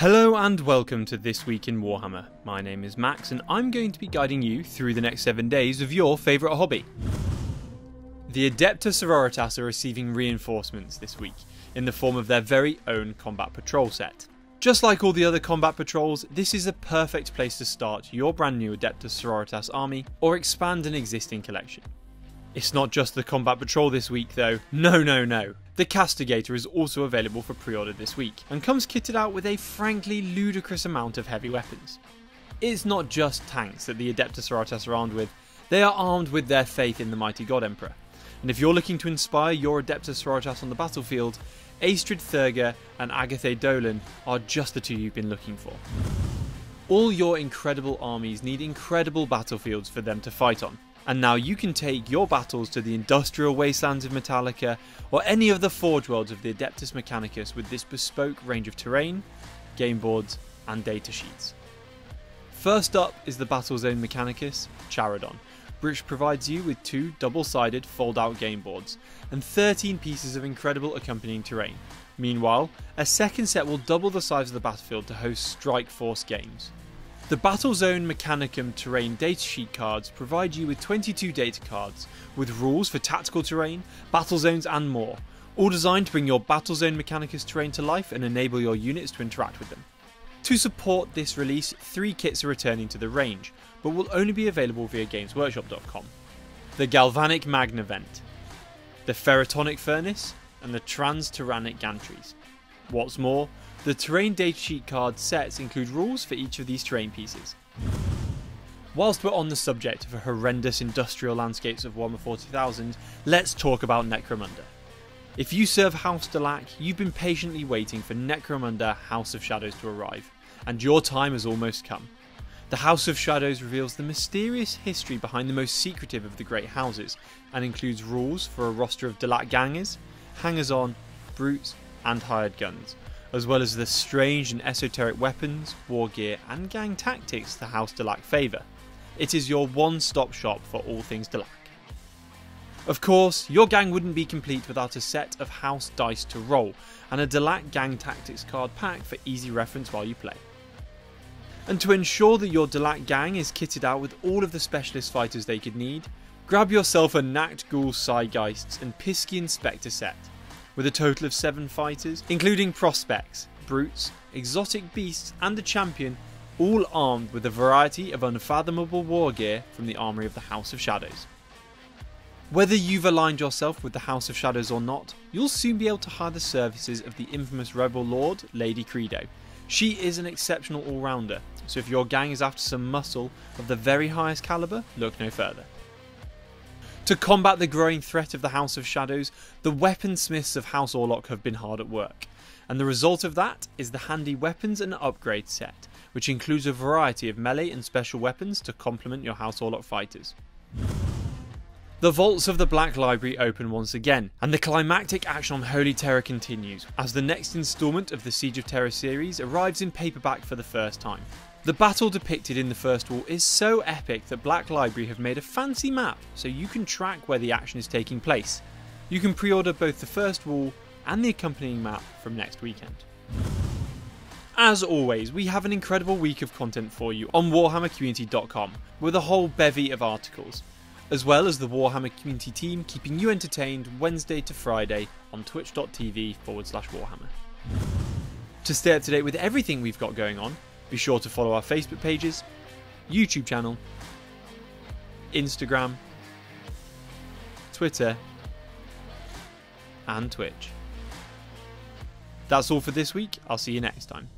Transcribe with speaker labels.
Speaker 1: Hello and welcome to This Week in Warhammer. My name is Max and I'm going to be guiding you through the next 7 days of your favourite hobby. The Adepta Sororitas are receiving reinforcements this week, in the form of their very own combat patrol set. Just like all the other combat patrols, this is a perfect place to start your brand new Adepta Sororitas army or expand an existing collection. It's not just the combat patrol this week though, no no no. The Castigator is also available for pre-order this week, and comes kitted out with a frankly ludicrous amount of heavy weapons. It's not just tanks that the Adepta Sororitas are armed with, they are armed with their faith in the mighty God Emperor. And if you're looking to inspire your Adepta Sororitas on the battlefield, Aestred Thurga and Agathae Dolan are just the two you've been looking for. All your incredible armies need incredible battlefields for them to fight on, and now you can take your battles to the industrial wastelands of Metalica or any of the forge worlds of the Adeptus Mechanicus with this bespoke range of terrain, game boards, and data sheets. First up is the Battlezone Mechanicus, Charadon, which provides you with two double-sided fold-out game boards and 13 pieces of incredible accompanying terrain. Meanwhile, a second set will double the size of the battlefield to host Strike Force games. The Battlezone Mechanicum terrain datasheet cards provide you with 22 data cards, with rules for tactical terrain, battle zones and more, all designed to bring your Battlezone Mechanicus terrain to life and enable your units to interact with them. To support this release, three kits are returning to the range, but will only be available via GamesWorkshop.com. The Galvanic Magnavent, the Ferratonic Furnace, and the Trans-Tyrannic Gantries. What's more, the terrain datasheet card sets include rules for each of these terrain pieces. Whilst we're on the subject of the horrendous industrial landscapes of Warhammer 40,000, let's talk about Necromunda. If you serve House Delaque, you've been patiently waiting for Necromunda House of Shadows to arrive, and your time has almost come. The House of Shadows reveals the mysterious history behind the most secretive of the great houses, and includes rules for a roster of Delaque gangers, hangers on, brutes, and hired guns, as well as the strange and esoteric weapons, war gear, and gang tactics the House Delaque favour. It is your one stop shop for all things Delaque. Of course, your gang wouldn't be complete without a set of house dice to roll, and a Delaque Gang Tactics card pack for easy reference while you play. And to ensure that your Delaque gang is kitted out with all of the specialist fighters they could need, grab yourself a Nacht Ghoul Psy-Gheists and Piscean Spectre set, with a total of 7 fighters, including prospects, brutes, exotic beasts, and a champion, all armed with a variety of unfathomable war gear from the armory of the House of Shadows. Whether you've aligned yourself with the House of Shadows or not, you'll soon be able to hire the services of the infamous Rebel Lord, Lady Credo. She is an exceptional all-rounder, so if your gang is after some muscle of the very highest calibre, look no further. To combat the growing threat of the House of Shadows, the weaponsmiths of House Orlok have been hard at work, and the result of that is the handy weapons and upgrade set, which includes a variety of melee and special weapons to complement your House Orlok fighters. The vaults of the Black Library open once again, and the climactic action on Holy Terra continues, as the next instalment of the Siege of Terra series arrives in paperback for the first time. The battle depicted in the first wall is so epic that Black Library have made a fancy map so you can track where the action is taking place. You can pre-order both the first wall and the accompanying map from next weekend. As always, we have an incredible week of content for you on warhammercommunity.com with a whole bevy of articles as well as the Warhammer community team keeping you entertained Wednesday to Friday on twitch.tv forward slash Warhammer. To stay up to date with everything we've got going on, be sure to follow our Facebook pages, YouTube channel, Instagram, Twitter, and Twitch. That's all for this week. I'll see you next time.